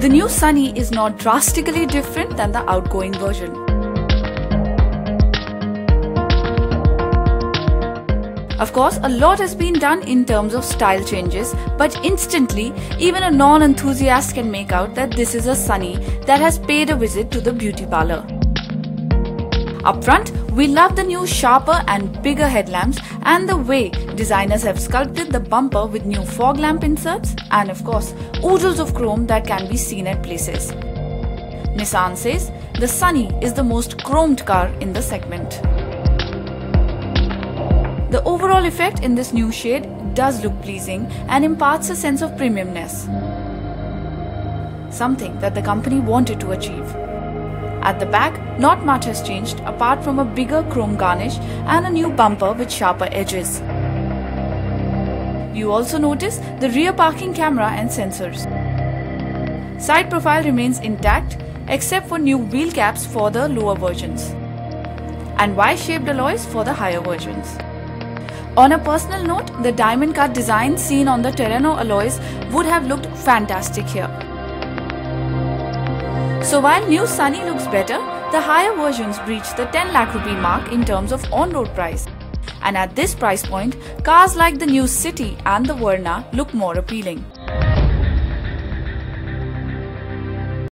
The new Sunny is not drastically different than the outgoing version. Of course, a lot has been done in terms of style changes, but instantly, even a non-enthusiast can make out that this is a Sunny that has paid a visit to the beauty parlor. Up front, we love the new sharper and bigger headlamps and the way designers have sculpted the bumper with new fog lamp inserts and of course, oodles of chrome that can be seen at places. Nissan says the Sunny is the most chromed car in the segment. The overall effect in this new shade does look pleasing and imparts a sense of premiumness. Something that the company wanted to achieve. At the back, not much has changed apart from a bigger chrome garnish and a new bumper with sharper edges. You also notice the rear parking camera and sensors. Side profile remains intact except for new wheel caps for the lower versions and Y-shaped alloys for the higher versions. On a personal note, the diamond cut design seen on the Terreno alloys would have looked fantastic here. So while new Sunny looks better, the higher versions reach the 10 lakh rupee mark in terms of on-road price. And at this price point, cars like the new City and the Verna look more appealing.